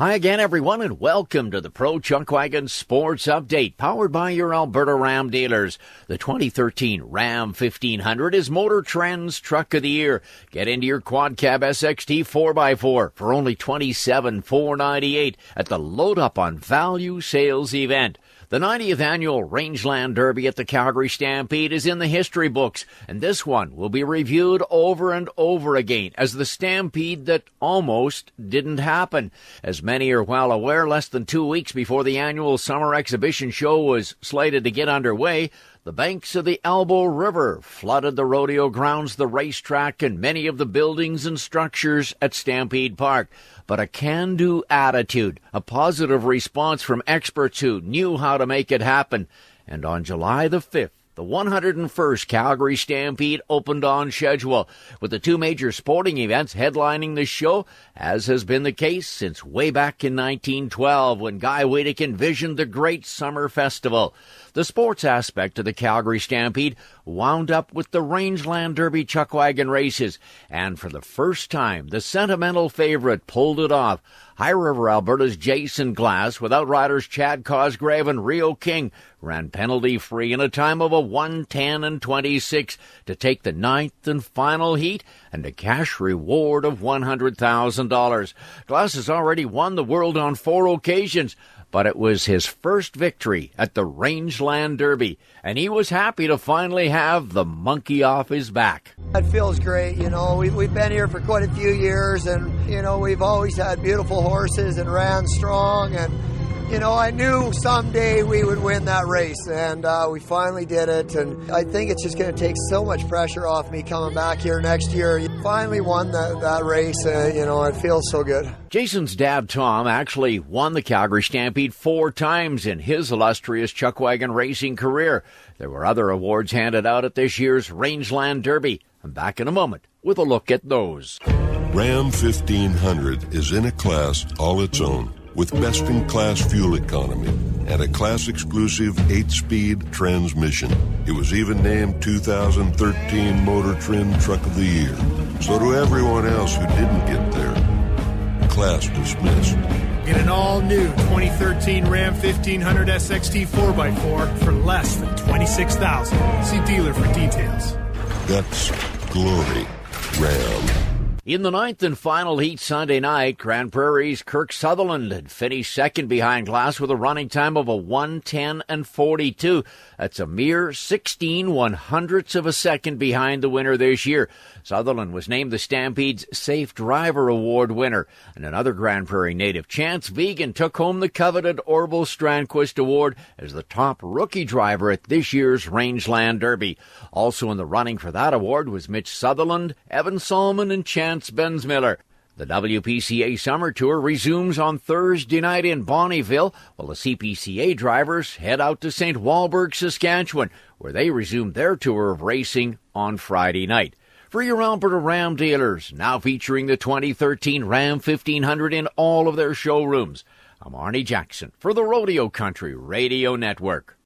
Hi again, everyone, and welcome to the Pro Chuckwagon Sports Update, powered by your Alberta Ram dealers. The 2013 Ram 1500 is Motor Trend's Truck of the Year. Get into your Quad Cab SXT 4x4 for only $27,498 at the Load Up on Value sales event. The 90th annual Rangeland Derby at the Calgary Stampede is in the history books, and this one will be reviewed over and over again as the Stampede that almost didn't happen. As many are well aware, less than two weeks before the annual summer exhibition show was slated to get underway, the banks of the Elbow River flooded the rodeo grounds, the racetrack, and many of the buildings and structures at Stampede Park. But a can do attitude, a positive response from experts who knew how to make it happen. And on July the 5th, the 101st Calgary Stampede opened on schedule, with the two major sporting events headlining the show, as has been the case since way back in 1912 when Guy Weadick envisioned the great summer festival. The sports aspect of the Calgary Stampede wound up with the Rangeland Derby Chuckwagon races, and for the first time, the sentimental favorite pulled it off. High River, Alberta's Jason Glass, with outriders Chad Cosgrave and Rio King, ran penalty free in a time of a 110 and 26 to take the ninth and final heat and a cash reward of $100,000. Glass has already won the world on four occasions, but it was his first victory at the Rangeland Derby, and he was happy to finally have the monkey off his back. It feels great, you know. We, we've been here for quite a few years, and, you know, we've always had beautiful horses and ran strong, and you know, I knew someday we would win that race, and uh, we finally did it. And I think it's just going to take so much pressure off me coming back here next year. You finally won the, that race, uh, you know, it feels so good. Jason's dad, Tom, actually won the Calgary Stampede four times in his illustrious chuckwagon racing career. There were other awards handed out at this year's Rangeland Derby. I'm back in a moment with a look at those. Ram 1500 is in a class all its own with best in class fuel economy and a class exclusive 8 speed transmission. It was even named 2013 Motor Trend Truck of the Year. So, to everyone else who didn't get there, class dismissed. Get an all new 2013 Ram 1500 SXT 4x4 for less than 26000 See dealer for details. Guts, glory, Ram. In the ninth and final heat Sunday night, Grande Prairie's Kirk Sutherland had finished second behind Glass with a running time of a 110 and 42. That's a mere 16 one hundredths of a second behind the winner this year. Sutherland was named the Stampede's Safe Driver Award winner. And another Grande Prairie native, Chance Vegan, took home the coveted Orville Strandquist Award as the top rookie driver at this year's Rangeland Derby. Also in the running for that award was Mitch Sutherland, Evan Solomon, and Chance Bensmiller. The WPCA Summer Tour resumes on Thursday night in Bonnyville, while the CPCA drivers head out to St. Walburg, Saskatchewan, where they resume their tour of racing on Friday night. For your Alberta Ram dealers, now featuring the 2013 Ram 1500 in all of their showrooms. I'm Arnie Jackson for the Rodeo Country Radio Network.